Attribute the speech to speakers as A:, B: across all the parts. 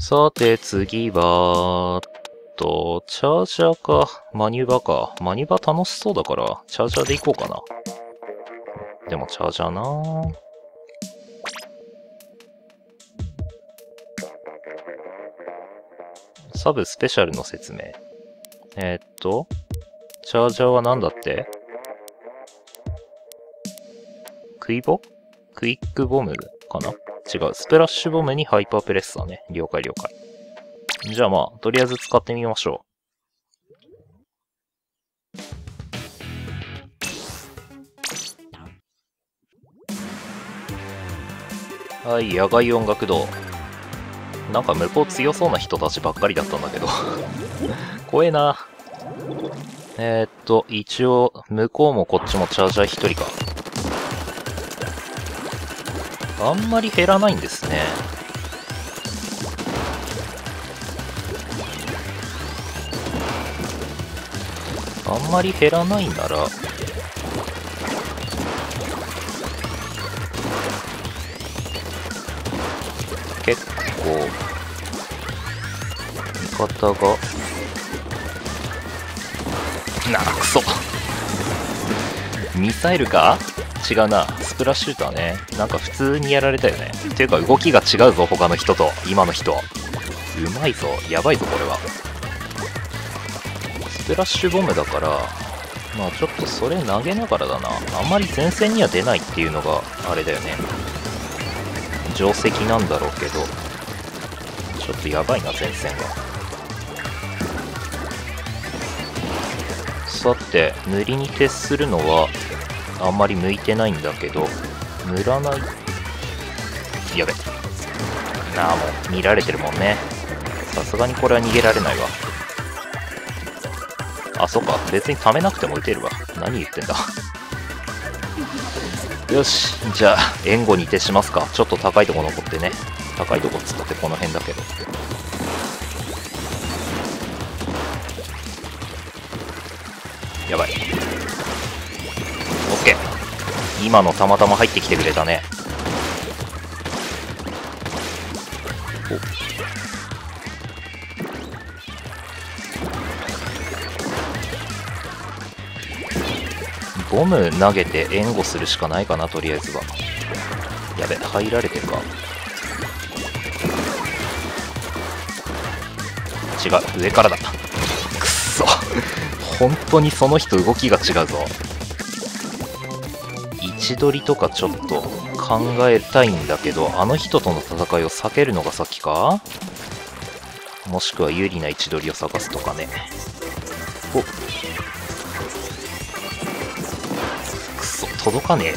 A: さて、次は、と、チャージャーか、マニューバーか。マニューバー楽しそうだから、チャージャーで行こうかな。でも、チャージャーなぁ。サブスペシャルの説明。えー、っと、チャージャーは何だって？クイボ？クイックボムかな？違う。スプラッシュボムにハイパープレッサーね。了解了解。じゃあまあ、とりあえず使ってみましょう。はい、野外音楽堂。なんか向こう強そうな人たちばっかりだったんだけど 怖えな。えー、っと、一応、向こうもこっちもチャージャー一人か。あんまり減らないんですね。あんまり減らないなら、結構、味方が、なあ、くそ。ミサイルか？違うな。スプラッシューターね。なんか普通にやられたよね。ていうか動きが違うぞ、他の人と。今の人。うまいぞ。やばいぞ、これは。スプラッシュボムだから、まあちょっとそれ投げながらだな。あんまり前線には出ないっていうのがあれだよね。定石なんだろうけど、ちょっとやばいな、前線が。さて、塗りに徹するのは、あんまり向いてないんだけど、塗らない。やべ。なあ、もう見られてるもんね。さすがにこれは逃げられないわ。あ、そっか。別に貯めなくても撃てるわ。何言ってんだ。よし。じゃあ、援護に徹しますか。ちょっと高いとこ残ってね。高いとこっつったってこの辺だけど。やばい。今のたまたま入ってきてくれたね。ボム投げて援護するしかないかな、とりあえずは。やべ、入られてるか。違う、上からだ。くっそ。本当にその人動きが違うぞ。位置取りとかちょっと考えたいんだけど、あの人との戦いを避けるのが先か？もしくは有利な位置取りを探すとかね。お。届かねえや。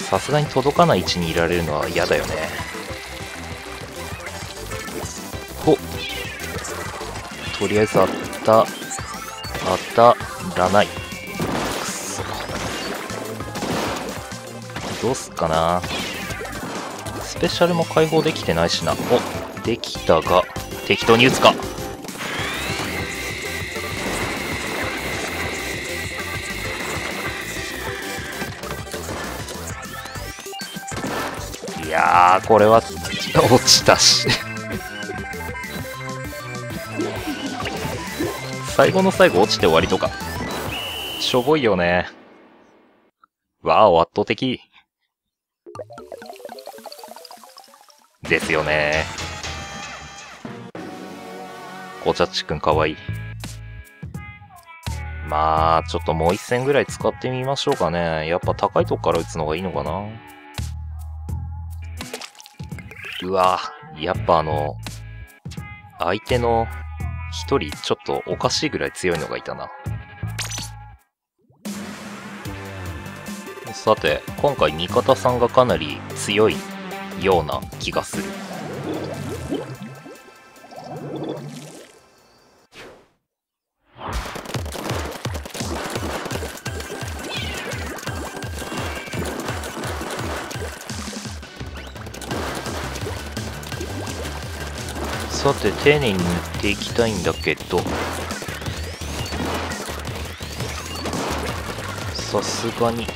A: さすがに届かない位置にいられるのは嫌だよね。ほとりあえずあった当たらない。どうすっかなスペシャルも解放できてないしなおできたが適当に打つかいや、これは落ちたし 最後の最後落ちて終わりとか。しょぼいよね。わお、圧倒的。ですよね。おちゃっちくんかわいい。まあ、ちょっともう一戦ぐらい使ってみましょうかね。やっぱ高いとこから打つのがいいのかな。うわやっぱあの、相手の一人ちょっとおかしいぐらい強いのがいたな。さて、今回味方さんがかなり強いような気がする。さて丁寧に塗っていきたいんだけどさすがに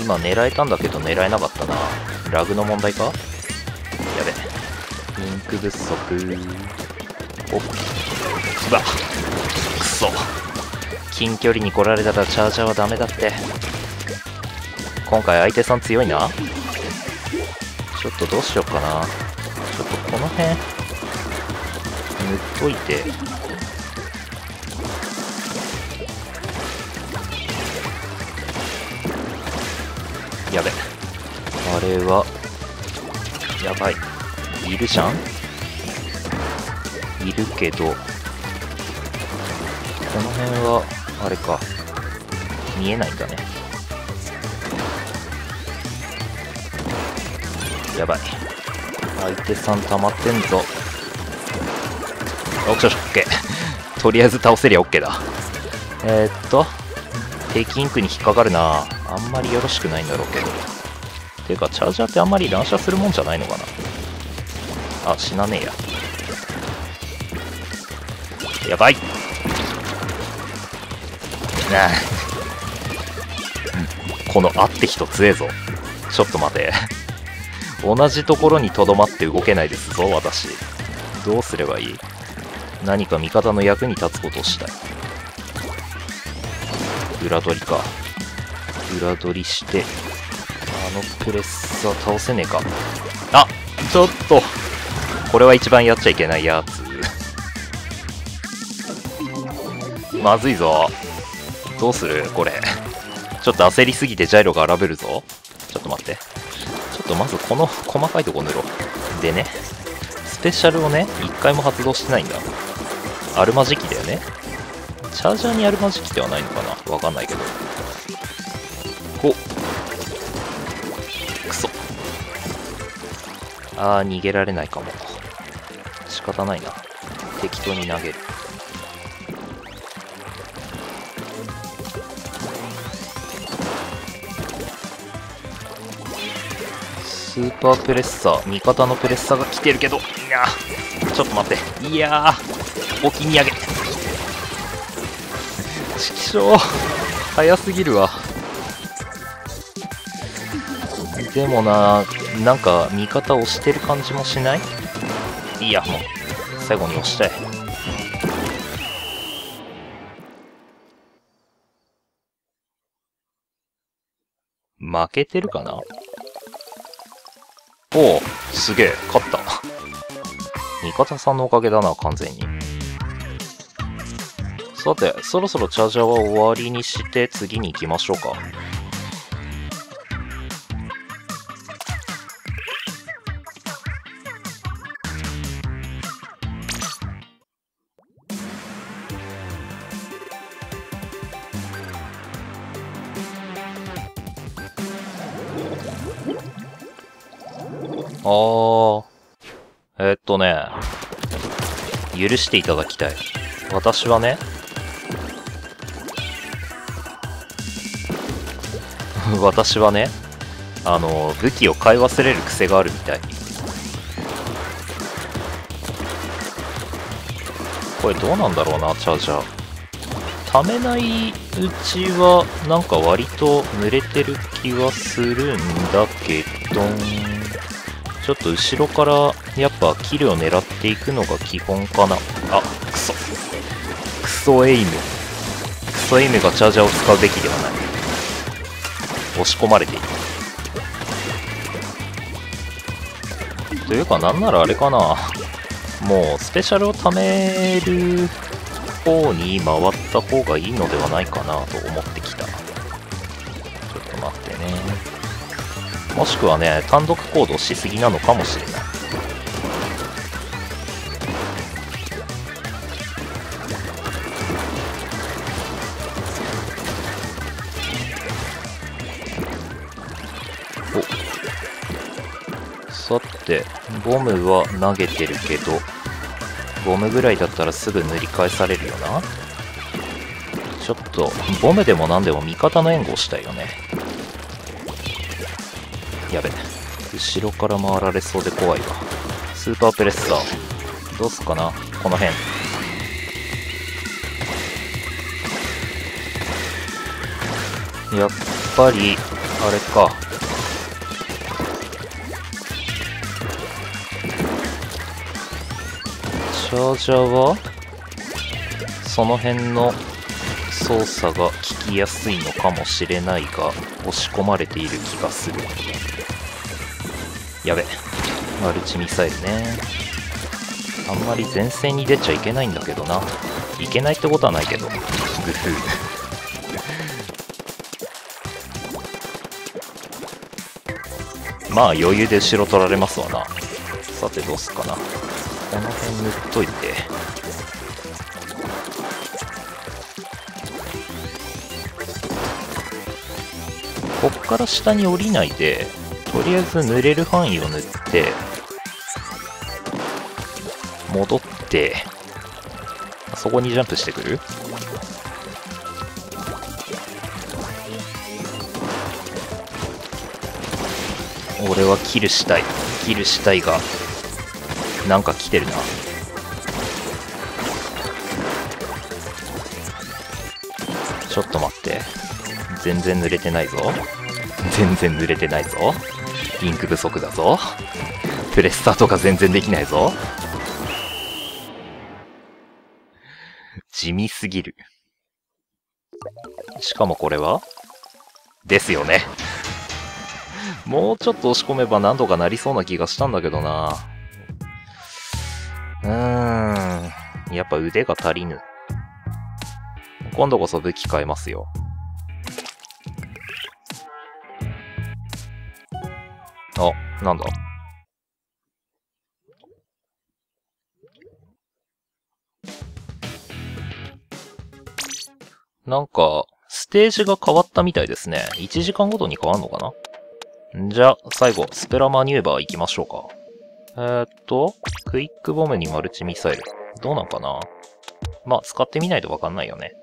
A: 今狙えたんだけど狙えなかったな。ラグの問題か？やべ。インク不足。おっ。うわくそ。近距離に来られたらチャージャーはダメだって。今回相手さん強いな。ちょっとどうしようかな。ちょっとこの辺。塗っといてれはやばい。いるじゃん？いるけど。この辺はあれか。見えないんだね。やばい。相手さん溜まってんぞ。オッケーオッケー。とりあえず倒せりゃ OK だ。えー、っと敵インクに引っかかるな。あんまりよろしくないんだろうけど。ていうかチャージャーってあんまり乱射するもんじゃないのかな？あ死なねえや。やばい。なあ。このあって人強えぞ。ちょっと待て。同じところにとどまって動けないですぞ私。どうすればいい？何か味方の役に立つことをしたい。裏取りか。裏取りして。のプレッサー倒せねえか。あちょっと。これは一番やっちゃいけないやつ。まずいぞ。どうする？これ。ちょっと焦りすぎてジャイロが荒べるぞ。ちょっと待って。ちょっとまずこの細かいとこ塗ろう。でねスペシャルをね一回も発動してないんだ。アルマ時期だよね。チャージャーにアルマ時期ではないのかな？わかんないけど。おあー逃げられないかも。仕方ないな。適当に投げる。スーパープレッサー味方のプレッサーが来てるけど。いやちょっと待って。いやー置き土産ちきしょう。早すぎるわ。でもななんか味方押してる感じもしない？いいやもう最後に押したい負けてるかな？おおすげえ。勝った。味方さんのおかげだな完全に。さてそろそろチャージャーは終わりにして次に行きましょうか。ー。えーっとね、許していただきたい。私はね、私はね、あの、武器を買い忘れる癖があるみたい。これどうなんだろうな、チャージャー。ためないうちは、なんか割と濡れてる気はするんだけど、ちょっと後ろからやっぱキルを狙っていくのが基本かな。あ、クソ。クソエイム。クソエイムがチャージャーを使うべきではない。押し込まれている。というかなんならあれかな。もうスペシャルを貯める方に回った方がいいのではないかなと思ってもしくはね、単独行動しすぎなのかもしれない。おさて、ボムは投げてるけど、ボムぐらいだったらすぐ塗り返されるよな。ちょっと、ボムでも何でも味方の援護をしたいよね。やべ。後ろから回られそうで怖いわ。スーパープレッサー。どうすかな？この辺。やっぱりあれか。チャージャーは？その辺の操作が。きやすいのかもしれないが押し込まれている気がする。やべ。マルチミサイルね。あんまり前線に出ちゃいけないんだけどな。いけないってことはないけど。グフー。まあ余裕で後ろ取られますわな。さてどうすっかな。この辺塗っといて。から下に降りないでとりあえず塗れる範囲を塗って戻ってそこにジャンプしてくる？俺はキルしたい。キルしたいがなんか来てるな。ちょっと待って。全然濡れてないぞ。全然濡れてないぞ。インク不足だぞ。プレッサーとか全然できないぞ。地味すぎる。しかもこれは？ですよね。もうちょっと押し込めば何とかなりそうな気がしたんだけどな。うーん。やっぱ腕が足りぬ。今度こそ武器変えますよ。なんだ？なんか、ステージが変わったみたいですね。1時間ごとに変わんのかな？じゃあ、最後、スペラマニューバー行きましょうか。えー、っと、クイックボムにマルチミサイル。どうなんかな？まあ、使ってみないとわかんないよね。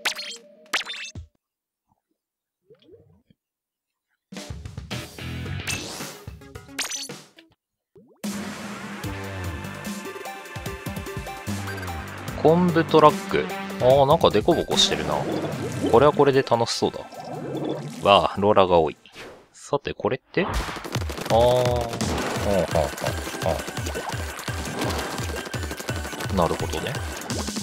A: 昆布トラック。ああ、なんかデコボコしてるな。これはこれで楽しそうだ。わあ、ローラーが多い。さて、これって？ああ、はあ、はあ、はあ、はあ。なるほどね。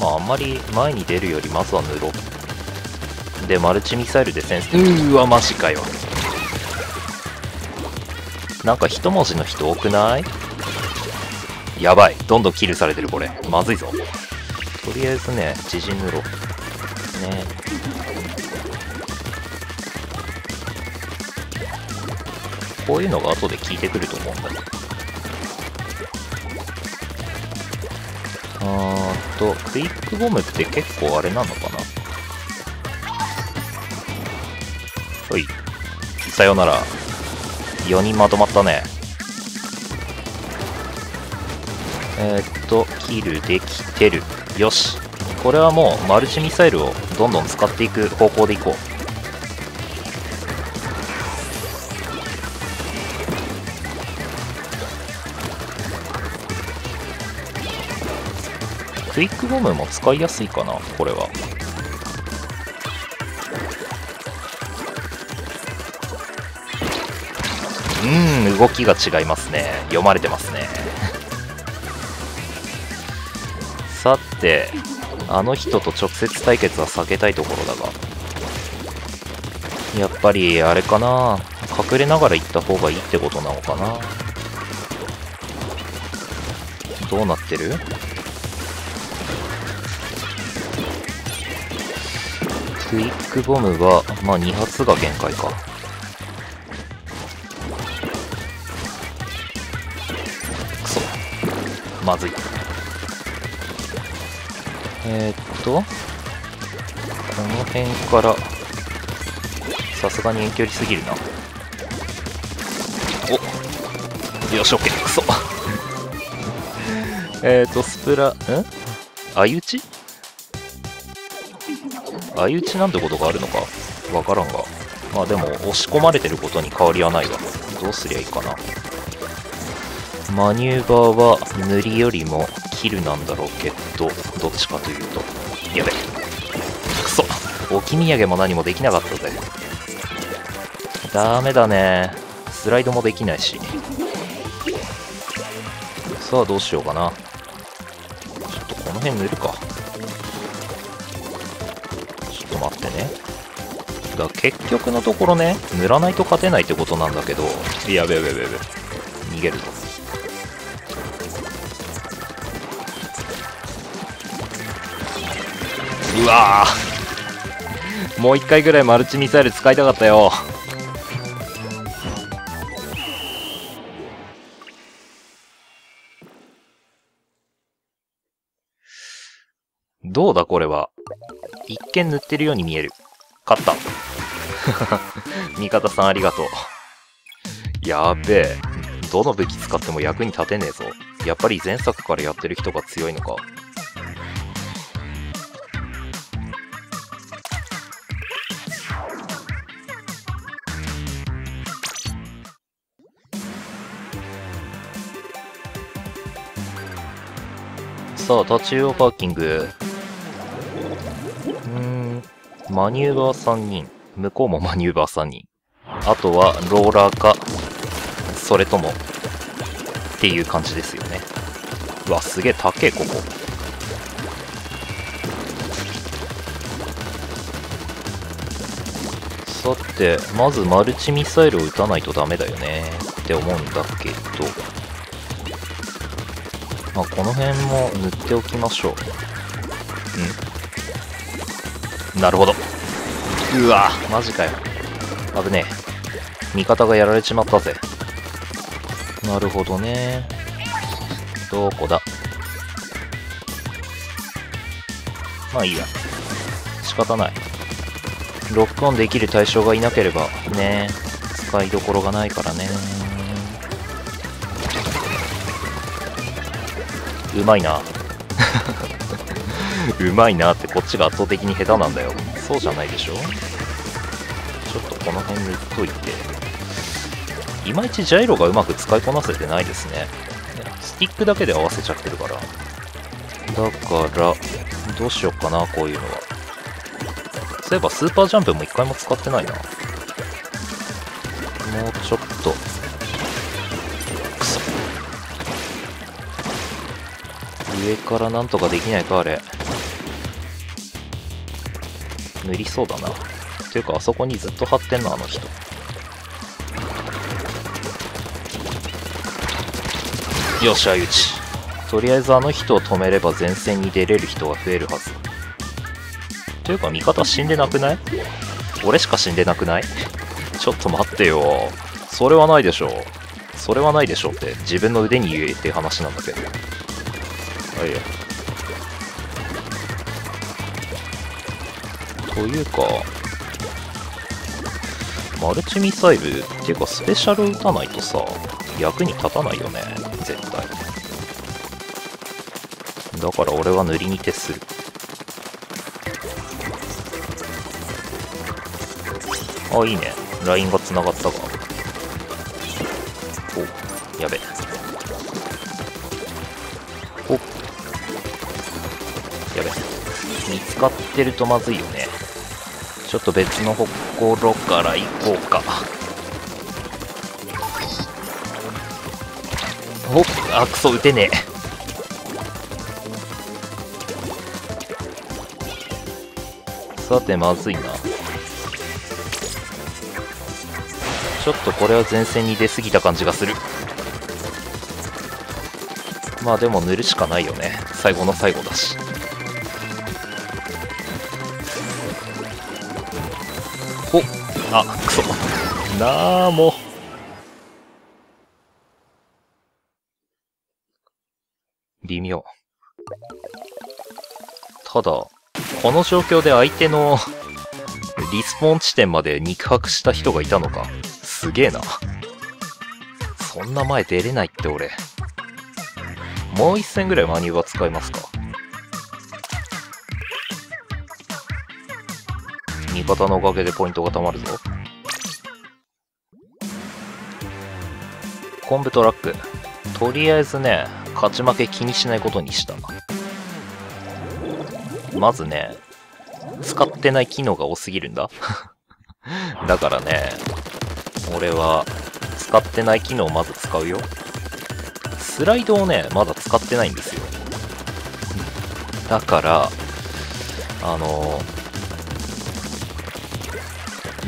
A: まあ、あんまり前に出るよりまずは塗ろう。で、マルチミサイルでセンス、うーわ、マジかよ。なんか一文字の人多くない？やばい。どんどんキルされてる、これ。まずいぞ。とりあえずね、自陣塗ろう。ね。こういうのが後で効いてくると思うんだけど。あーっと、クイックボムって結構あれなのかな？ほい。さよなら。4人まとまったね。えー、っと、キルできてる。よし。これはもうマルチミサイルをどんどん使っていく方向でいこう。クイックボムも使いやすいかな、これは。うん、動きが違いますね。読まれてますね。て、あの人と直接対決は避けたいところだが。やっぱり、あれかな。隠れながら行った方がいいってことなのかな。どうなってる？クイックボムは、まあ2発が限界か。くそ。まずい。えー、っと、この辺から、さすがに遠距離すぎるな。およし、オッケー、くそ。えっと、スプラ、ん相打ち？相打ちなんてことがあるのか？わからんが。まあでも、押し込まれてることに変わりはないわ。どうすりゃいいかな。マニューバーは塗りよりもキルなんだろうけど、どっちかというと。やべ。くそ。置き土産も何もできなかったぜ。ダメだねスライドもできないしさあどうしようかなちょっとこの辺塗るかちょっと待ってねだ結局のところね塗らないと勝てないってことなんだけどやべやべやべやべ逃げるぞうわーもう一回ぐらいマルチミサイル使いたかったよどうだこれは。一見塗ってるように見える。勝った。味方さんありがとう。やべえ。どの武器使っても役に立てねえぞ。やっぱり前作からやってる人が強いのか。さあ、立ち用パーキング。うんマニューバー3人。向こうもマニューバー3人。あとは、ローラーか、それとも、っていう感じですよね。うわ、すげえ高え、ここ。さて、まずマルチミサイルを撃たないとダメだよねって思うんだけど、まあ、この辺も塗ておきましょう。うんなるほど。うわマジかよ。危ねえ。味方がやられちまったぜ。なるほどね。どこだ？まあいいや。仕方ない。ロックオンできる対象がいなければ、ね使いどころがないからね。うまいな。うまいなってこっちが圧倒的に下手なんだよ。そうじゃないでしょちょっとこの辺塗っといて。いまいちジャイロがうまく使いこなせてないですね。スティックだけで合わせちゃってるから。だから、どうしよっかな、こういうのは。そういえばスーパージャンプも一回も使ってないな。もうちょっと。上からなんとかできないか、あれ。塗りそうだな。ていうか、あそこにずっと貼ってんの、あの人。よし、相打ち。とりあえずあの人を止めれば前線に出れる人が増えるはず。というか、味方死んでなくない？俺しか死んでなくない？ちょっと待ってよ。それはないでしょ。それはないでしょって自分の腕に言えって話なんだけど。あいや。というか、マルチミサイルっていうかスペシャル撃たないとさ、役に立たないよね、絶対。だから俺は塗りに徹する。あ、いいね。ラインが繋がったが。お、やべ。見つかってるとまずいよね。ちょっと別のところから行こうか。おっあクソ撃てねえ。さてまずいな。ちょっとこれは前線に出過ぎた感じがする。まあでも塗るしかないよね。最後の最後だし。あくそなあも。う微妙。ただこの状況で相手のリスポーン地点まで肉薄した人がいたのか。すげえな。そんな前出れないって俺。もう一戦ぐらいマニューバー使いますか。方のおかげでポイントが貯まるぞ。昆布トラック。とりあえずね、勝ち負け気にしないことにした。まずね、使ってない機能が多すぎるんだ。だからね、俺は使ってない機能をまず使うよスライドをねまだ使ってないんですよだからあの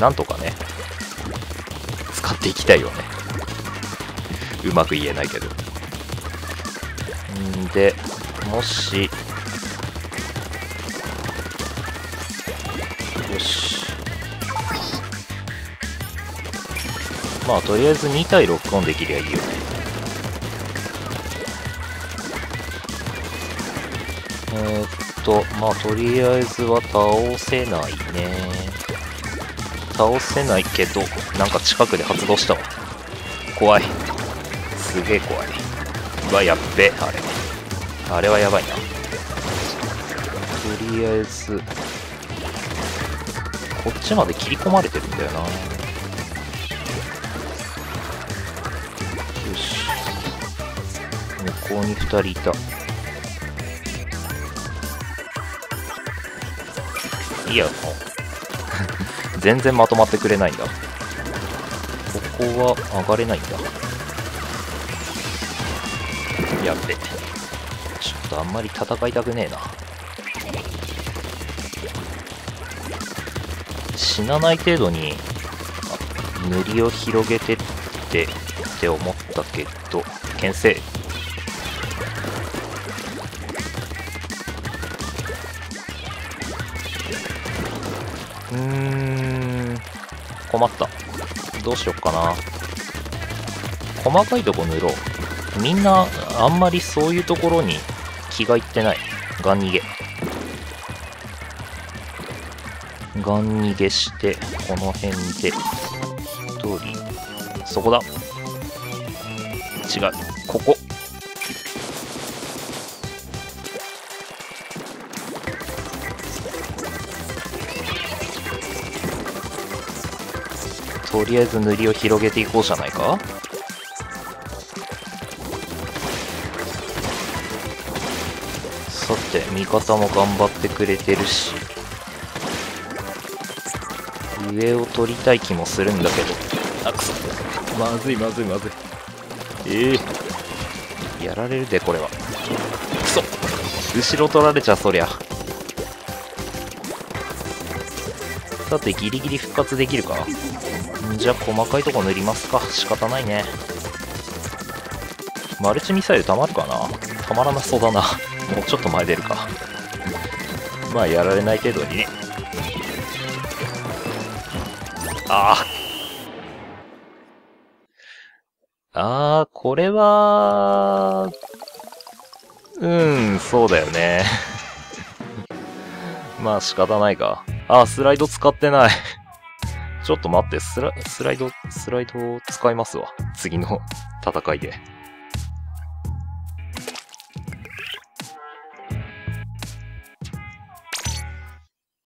A: なんとかね使っていきたいよね。うまく言えないけど。んでもしよし。まあとりあえず2体ロックオンできりゃいいよね。えー、っとまあとりあえずは倒せないね。倒せないけどなんか近くで発動したわ。怖い。すげえ怖い。うわやっべ。あれ。あれはやばいな。とりあえずこっちまで切り込まれてるんだよな。よし。向こうに2人いた。いいや全然まとまってくれないんだ。ここは上がれないんだ。やべちょっとあんまり戦いたくねえな。死なない程度に塗りを広げてってって思ったけど牽制困った。どうしよっかな。細かいとこ塗ろう。みんなあんまりそういうところに気がいってない。ガン逃げ。ガン逃げしてこの辺で。一人そこだ。違う。ここ。とりあえず塗りを広げていこうじゃないか？さて味方も頑張ってくれてるし。上を取りたい気もするんだけど。あくそまずいまずいまずい。ええ。ー、やられるでこれは。くそ後ろ取られちゃそりゃさてギリギリ復活できるかじゃあ細かいとこ塗りますか。仕方ないね。マルチミサイルたまるかな。たまらなそうだな。もうちょっと前出るか。まあやられない程度にね。あああこれはうんそうだよね。まあ仕方ないか。あスライド使ってないちょっと待って、スラスライド、スライド使いますわ。次の戦いで。